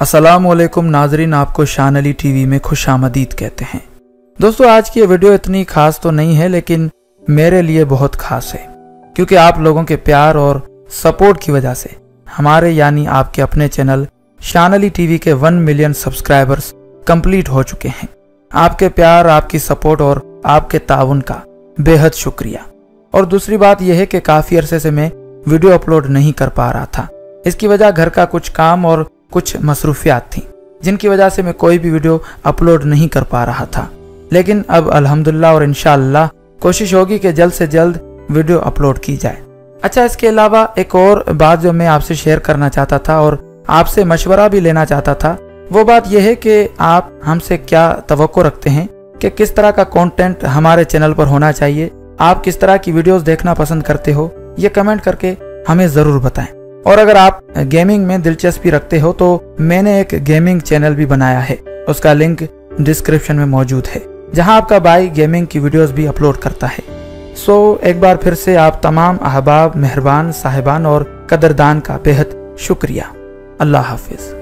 असलकुम नाजरीन, आपको शान अली टीवी में खुश आमदीद कहते हैं। दोस्तों, आज की वीडियो इतनी खास तो नहीं है, लेकिन मेरे लिए बहुत खास है। क्योंकि आप लोगों के प्यार और सपोर्ट की वजह से हमारे, यानी आपके अपने चैनल शान अली टीवी के वन मिलियन सब्सक्राइबर्स कंप्लीट हो चुके हैं। आपके प्यार, आपकी सपोर्ट और आपके ताउन का बेहद शुक्रिया। और दूसरी बात यह है कि काफ़ी अरसे से मैं वीडियो अपलोड नहीं कर पा रहा था। इसकी वजह घर का कुछ काम और कुछ मसरूफियात थी, जिनकी वजह से मैं कोई भी वीडियो अपलोड नहीं कर पा रहा था। लेकिन अब अल्हम्दुलिल्लाह और इनशाला कोशिश होगी कि जल्द से जल्द वीडियो अपलोड की जाए। अच्छा इसके अलावा एक और बात जो मैं आपसे शेयर करना चाहता था और आपसे मशवरा भी लेना चाहता था, वो बात यह है कि आप हमसे क्या तो रखते हैं कि किस तरह का कंटेंट हमारे चैनल पर होना चाहिए। आप किस तरह की वीडियोस देखना पसंद करते हो, ये कमेंट करके हमें ज़रूर बताएँ। और अगर आप गेमिंग में दिलचस्पी रखते हो तो मैंने एक गेमिंग चैनल भी बनाया है। उसका लिंक डिस्क्रिप्शन में मौजूद है, जहाँ आपका भाई गेमिंग की वीडियोस भी अपलोड करता है। सो एक बार फिर से आप तमाम अहबाब, मेहरबान, साहेबान और कदरदान का बेहद शुक्रिया। अल्लाह हाफिज़।